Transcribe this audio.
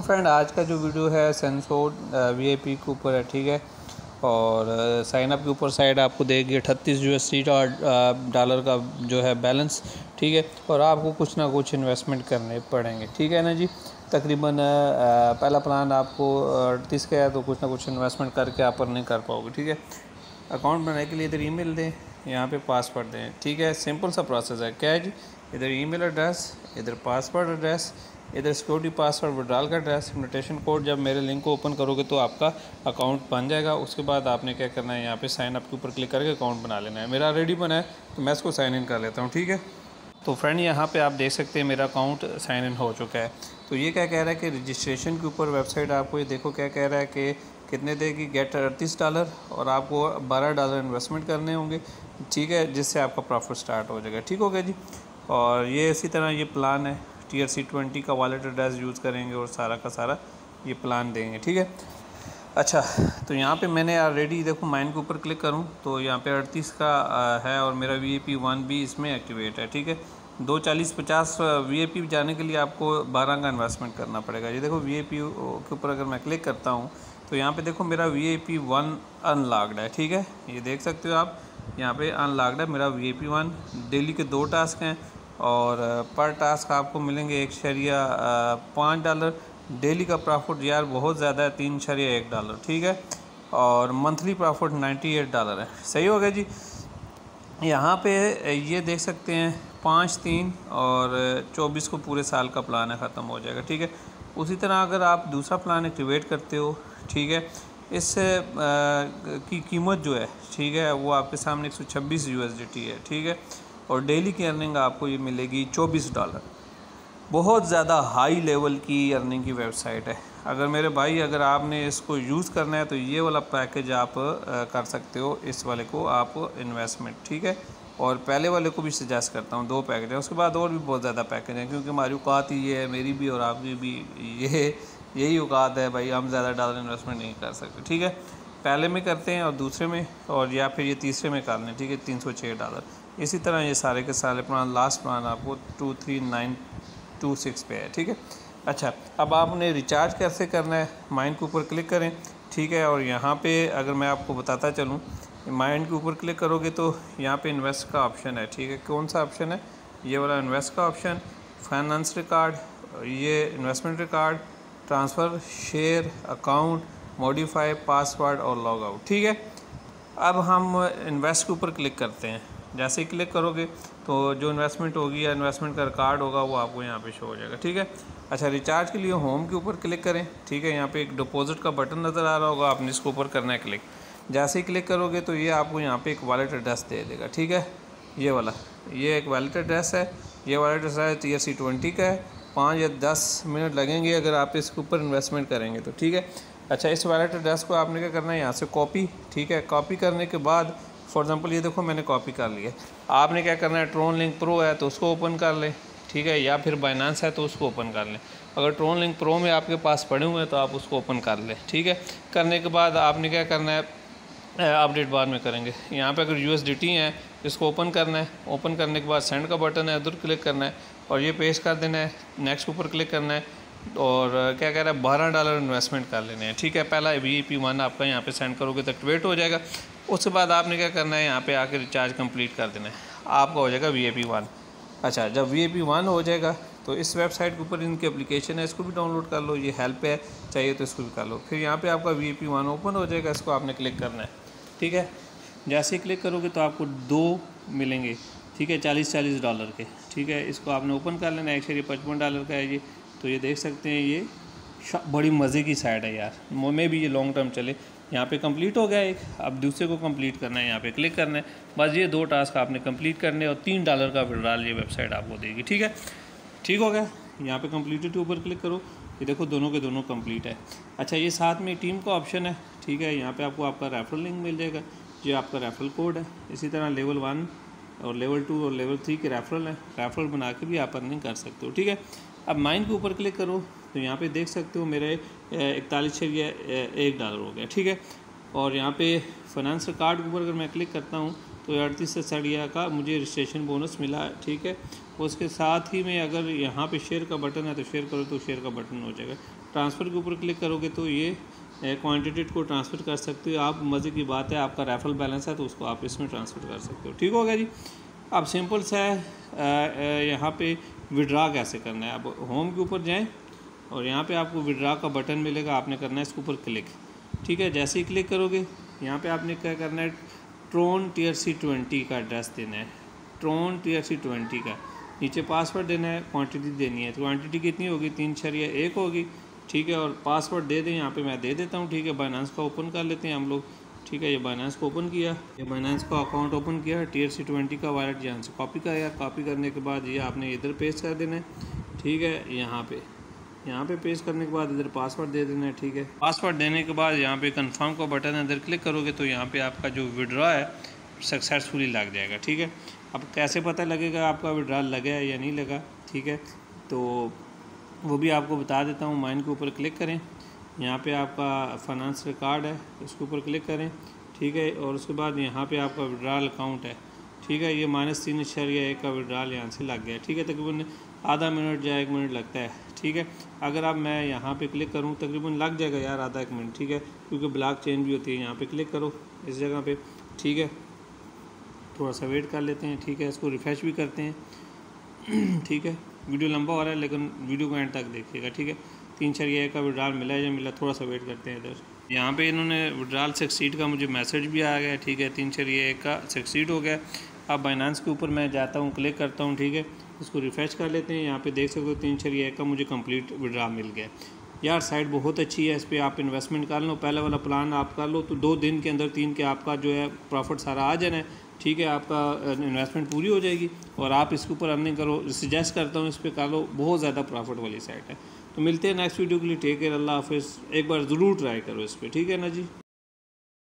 Friend आज का जो वीडियो है सेंसोर वी आई पी के ऊपर है, ठीक है? और साइन अप के ऊपर साइड आपको देगी अठतीस यू एस डॉलर का जो है बैलेंस ठीक है? और आपको कुछ ना कुछ इन्वेस्टमेंट करने पड़ेंगे, ठीक है ना जी? तकरीबन पहला प्लान आपको अड़तीस का है तो कुछ ना कुछ इन्वेस्टमेंट करके आप नहीं कर पाओगे, ठीक है? अकाउंट बनाने के लिए इधर ईमेल दें, यहाँ पे पासवर्ड दें, ठीक है? सिंपल सा प्रोसेस है, क्या है जी? इधर ईमेल एड्रेस इधर पासवर्ड एड्रेस इधर सिक्योरिटी पासवर्ड विड्रॉल का एड्रेस इन्विटेशन कोड जब मेरे लिंक को ओपन करोगे तो आपका अकाउंट बन जाएगा। उसके बाद आपने क्या करना है, यहाँ पे साइन अप के ऊपर क्लिक करके अकाउंट बना लेना है। मेरा रेडी बना है तो मैं इसको साइन इन कर लेता हूँ, ठीक है? तो फ्रेंड यहाँ पे आप देख सकते हैं मेरा अकाउंट साइन इन हो चुका है। तो ये क्या कह रहा है कि रजिस्ट्रेशन के ऊपर वेबसाइट आपको ये देखो क्या कह रहा है कि कितने देगी गेट अड़तीस डॉलर और आपको बारह डॉलर इन्वेस्टमेंट करने होंगे, ठीक है? जिससे आपका प्रॉफिट स्टार्ट हो जाएगा, ठीक हो गया जी? और ये इसी तरह ये प्लान है। टी आर सी ट्वेंटी का वॉलेट एड्रेस यूज़ करेंगे और सारा का सारा ये प्लान देंगे, ठीक है? अच्छा तो यहाँ पे मैंने ऑलरेडी देखो माइन के ऊपर क्लिक करूँ तो यहाँ पे अड़तीस का है और मेरा वी ए पी वन भी इसमें एक्टिवेट है, ठीक है? दो चालीस पचास वी ए पी जाने के लिए आपको बारह का इन्वेस्टमेंट करना पड़ेगा। ये देखो वी ए पी के ऊपर अगर मैं क्लिक करता हूँ तो यहाँ पे देखो मेरा V A P one unlocked है, ठीक है? ये देख सकते हो आप, यहाँ पे अनलॉक्ड है मेरा V A P one daily के दो टास्क हैं और पर टास्क आपको मिलेंगे एक शरिया पाँच डॉलर। डेली का प्रॉफिट यार बहुत ज़्यादा है, तीन शरिया एक डॉलर, ठीक है? और monthly profit ninety eight dollar है। सही हो गया जी? यहाँ पे ये देख सकते हैं, पाँच तीन और चौबीस को पूरे साल का प्लान है, ख़त्म हो जाएगा, ठीक है? उसी तरह अगर आप दूसरा प्लान एक्टिवेट करते हो, ठीक है? इस की कीमत जो है, ठीक है? वो आपके सामने एक सौ छब्बीस है, ठीक है? और डेली की अर्निंग आपको ये मिलेगी चौबीस डॉलर बहुत ज़्यादा हाई लेवल की अर्निंग की वेबसाइट है। अगर मेरे भाई, अगर आपने इसको यूज़ करना है तो ये वाला पैकेज आप कर सकते हो। इस वाले को आप इन्वेस्टमेंट ठीक है? और पहले वाले को भी सजेस्ट करता हूँ, दो पैकेज हैं। उसके बाद और भी बहुत ज़्यादा पैकेज हैं, क्योंकि हमारी औकात ही ये है, मेरी भी और आपकी भी ये यही औकात है भाई, हम ज़्यादा डॉलर इन्वेस्टमेंट नहीं कर सकते, ठीक है? पहले में करते हैं और दूसरे में, और या फिर ये तीसरे में कर लें, ठीक है? तीन सौ छः डॉलर इसी तरह ये सारे के सारे प्लान लास्ट प्लान आपको two three nine two six पे है, ठीक है? अच्छा अब आपने रिचार्ज कैसे करना है? माइंड के ऊपर क्लिक करें, ठीक है? और यहाँ पे अगर मैं आपको बताता चलूँ माइंड के ऊपर क्लिक करोगे तो यहाँ पे इन्वेस्ट का ऑप्शन है, ठीक है? कौन सा ऑप्शन है? ये वाला इन्वेस्ट का ऑप्शन फाइनेंस रिकॉर्ड ये investment record transfer share account modify password और लॉग आउट ठीक है? अब हम इन्वेस्ट के ऊपर क्लिक करते हैं। जैसे ही क्लिक करोगे तो जो इन्वेस्टमेंट होगी या इन्वेस्टमेंट का कार्ड होगा, वो आपको यहाँ पे शो हो जाएगा, ठीक है? अच्छा रिचार्ज के लिए होम के ऊपर क्लिक करें, ठीक है? यहाँ पे एक डिपॉजिट का बटन नज़र आ रहा होगा, आपने इसके ऊपर करना है क्लिक जैसे ही क्लिक करोगे तो ये आपको यहाँ पे एक वॉलेट एड्रेस दे देगा, ठीक है? ये वाला, ये एक वॉलेट एड्रेस है, ये wallet address T S C twenty का है, पाँच या दस मिनट लगेंगे अगर आप इसके ऊपर इन्वेस्टमेंट करेंगे तो ठीक है? अच्छा इस वॉलेट एड्रेस को आपने क्या करना है, यहाँ से कॉपी ठीक है? कॉपी करने के बाद फॉर एग्ज़ाम्पल ये देखो, मैंने कॉपी कर लिया आपने क्या करना है? ट्रोन लिंक प्रो है तो उसको ओपन कर लें, ठीक है? या फिर बाइनांस है तो उसको ओपन कर लें। अगर ट्रोन लिंक प्रो में आपके पास पड़े हुए हैं तो आप उसको ओपन कर लें, ठीक है? करने के बाद आपने क्या करना है? अपडेट बाद में करेंगे। यहाँ पे अगर यू एस है, इसको ओपन करना है। ओपन करने के बाद सेंड का बटन है, उधर क्लिक करना है और ये पेश कर देना है। नेक्स्ट ऊपर क्लिक करना है और क्या कह रहा है? बारह डॉलर इन्वेस्टमेंट कर लेने हैं, ठीक है? पहला वी पी वन आपका यहाँ पे सेंड करोगे तो एक्टिवेट हो जाएगा। उसके बाद आपने क्या करना है, यहाँ पे आके रिचार्ज कंप्लीट कर देना है। आपका हो जाएगा वी ए पी वन अच्छा जब वी ए पी वन हो जाएगा तो इस वेबसाइट के ऊपर इनकी एप्लीकेशन है, इसको भी डाउनलोड कर लो, ये हेल्प है, चाहिए तो इसको भी कर लो। फिर यहाँ पे आपका V A P one open हो जाएगा, इसको आपने क्लिक करना है। ठीक है? जैसे ही क्लिक करोगे तो आपको दो मिलेंगे, ठीक है? चालीस चालीस डॉलर के, ठीक है? इसको आपने ओपन कर लेना है, एक पचपन डॉलर का है ये। तो ये देख सकते हैं, ये बड़ी मज़े की साइड है यार। में भी ये लॉन्ग टर्म चले। यहाँ पे कंप्लीट हो गया एक। अब दूसरे को कंप्लीट करना है, यहाँ पे क्लिक करना है। बस ये दो टास्क आपने कंप्लीट करने और तीन डॉलर का विड्रॉल ये वेबसाइट आपको देगी, ठीक है? ठीक हो गया। यहाँ पे कंप्लीटेड के ऊपर क्लिक करो। ये देखो दोनों के दोनों कंप्लीट है। अच्छा ये साथ में टीम का ऑप्शन है, ठीक है? यहाँ पे आपको आपका रेफरल लिंक मिल जाएगा। ये आपका रेफरल कोड है। इसी तरह लेवल वन और लेवल टू और लेवल थ्री के रेफरल है। रेफरल बना के भी आप अर्निंग कर सकते हो, ठीक है? अब माइंड के ऊपर क्लिक करो। तो यहाँ पे देख सकते हो मेरे इकतालीस छः एक डॉलर हो गया, ठीक है? और यहाँ पे फाइनेंस कार्ड के ऊपर अगर मैं क्लिक करता हूँ तो अड़तीस से सड़िया का मुझे रजिस्ट्रेशन बोनस मिला, ठीक है? उसके साथ ही में अगर यहाँ पे शेयर का बटन है तो शेयर करो तो शेयर का बटन हो जाएगा। ट्रांसफ़र के ऊपर क्लिक करोगे तो ये क्वांटिटी को ट्रांसफ़र कर सकते हो। आप मज़े की बात है, आपका रेफल बैलेंस है तो उसको आप इसमें ट्रांसफ़र कर सकते हो, ठीक हो गया जी? अब सिंपल सा है यहाँ पे विड्रा कैसे करना है? अब होम के ऊपर जाएँ और यहाँ पे आपको विड्रा का बटन मिलेगा, आपने करना है इसके ऊपर क्लिक ठीक है, जैसे ही क्लिक करोगे, यहाँ पे आपने क्या करना है Tron T R C twenty का एड्रेस देना है। Tron T R C twenty का। नीचे पासवर्ड देना है क्वांटिटी देनी है। तो क्वांटिटी कितनी होगी? तीन छरिया एक होगी। ठीक है, और पासवर्ड दे दें, यहाँ पे मैं दे देता हूँ। ठीक है बाइनांस का ओपन कर लेते हैं हम लोग। ठीक है, ये बाइनांस को ओपन किया। ये बाइनांस का अकाउंट ओपन किया। टी आर सी ट्वेंटी का वायरट यहाँ से कॉपी किया कॉपी करने के बाद ये आपने इधर पेस्ट कर देना है। ठीक है, यहाँ पे। यहाँ पे पेस्ट करने के बाद इधर पासवर्ड दे देना है, ठीक है? पासवर्ड देने के बाद यहाँ पे कंफर्म का बटन है, इधर क्लिक करोगे तो यहाँ पे आपका जो विड्रॉ है सक्सेसफुली लग जाएगा, ठीक है? अब कैसे पता लगेगा आपका विड्रॉ लगा है या नहीं लगा, ठीक है? तो वो भी आपको बता देता हूँ माइन के ऊपर क्लिक करें। यहाँ पे आपका फाइनेंस रिकॉर्ड है, उसके ऊपर क्लिक करें, ठीक है? और उसके बाद यहाँ पे आपका विड्रॉल अकाउंट है। ठीक है, ये माइनस तीन या एक का विड्राल यहाँ से लग गया, ठीक है, तकरीबन आधा मिनट या एक मिनट लगता है, ठीक है। अगर आप मैं यहाँ पे क्लिक करूँ, तकरीबन लग जाएगा यार आधा एक मिनट, ठीक है, क्योंकि ब्लॉक चेंज भी होती है, यहाँ पे क्लिक करो इस जगह पे, ठीक है। थोड़ा सा वेट कर लेते हैं, ठीक है, इसको रिफ़्रेश भी करते हैं, ठीक है। वीडियो लंबा हो रहा है, लेकिन वीडियो को एंड तक देखिएगा, ठीक है। तीन चार ये का विड्राल मिला या मिला, थोड़ा सा वेट करते हैं इधर। यहाँ पे इन्होंने विड्राल सक्सीड का मुझे मैसेज भी आ गया, ठीक है, तीन चार ये का सक्सीड हो गया। अब बाइनांस के ऊपर मैं जाता हूँ क्लिक करता हूँ, ठीक है? इसको रिफ़्रेश कर लेते हैं, यहाँ पे देख सकते हो तीन ये का मुझे कंप्लीट विड्रा मिल गया। यार साइट बहुत अच्छी है, इस पर आप इन्वेस्टमेंट कर लो, पहले वाला प्लान आप कर लो तो दो दिन के अंदर तीन के आपका जो है प्रॉफिट सारा आ जाना है, ठीक है? आपका इन्वेस्टमेंट पूरी हो जाएगी और आप इसके ऊपर अर्निंग करो सजेस्ट करता हूँ इस पर कर लो, बहुत ज़्यादा प्रॉफिट वाली साइट है। तो मिलते हैं नेक्स्ट वीडियो के लिए टेक केयर अल्लाह हाफिज़। एक बार ज़रूर ट्राई करो इस पर ठीक है ना जी?